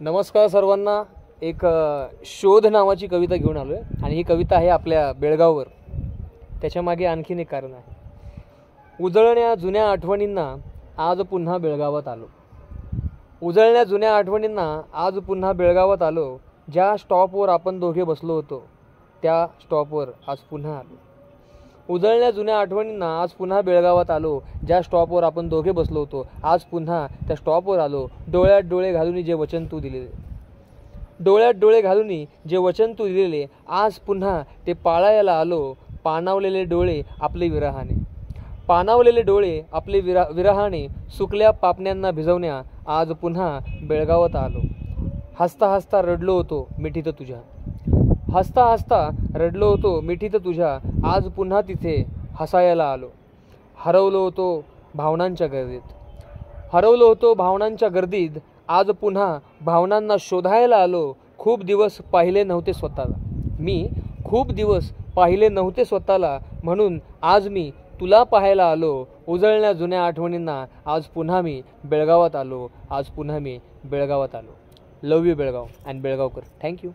नमस्कार सर्वांना. एक शोध नावाची कविता घेऊन आलो आहे आणि ही कविता आहे आपल्या बेळगाववर. त्याच्यामागे आणखीन एक कारण आहे. उजळण्या जुन्या आठवणींना आज पुन्हा बेळगावात आलो. उजळण्या जुन्या आठवणींना आज पुन्हा बेळगावात आलो. ज्या स्टॉपवर आपण दोघे बसलो होतो त्या स्टॉपवर आज पुन्हा आलो. उजळण्या जुन्या आठवणींना आज पुन्हा बेळगावात आलो. ज्या स्टॉपवर आपण दोघे बसलो होतो आज पुन्हा त्या स्टॉपवर आलो. डोळ्यात डोळे घालून जे वचन तू दिलेले. डोळ्यात डोळे घालून जे वचन तू दिलेले आज पुन्हा ते पाळायला आलो पानावलेले डोळे आपले विरहाने. पानावलेले डोळे आपले विरा विरहाने सुकल्या पापण्यांना भिजवण्या आज पुन्हा बेळगावात आलो. हसता हसता रडलो होतो मिठीत तुझ्या. हसता हसता रडलो होतो मिठीत तुझ्या. आज पुन्हा तिथे हसायला आलो. हरवलो होतो भावनांच्या गर्दीत. हरवलो होतो भावनांच्या गर्दीत. आज पुन्हा भावनांना शोधायला आलो. खूप दिवस पाहिले नव्हते स्वतःला. मी खूप दिवस पाहिले नव्हते स्वतःला. म्हणून आज मी तुला पाहायला आलो. उजळण्या जुन्या आठवणींना आज पुन्हा मी बेळगावात आलो. आज पुन्हा मी बेळगावात आलो. Love you Belgaum. And Belgaonkar. Thank you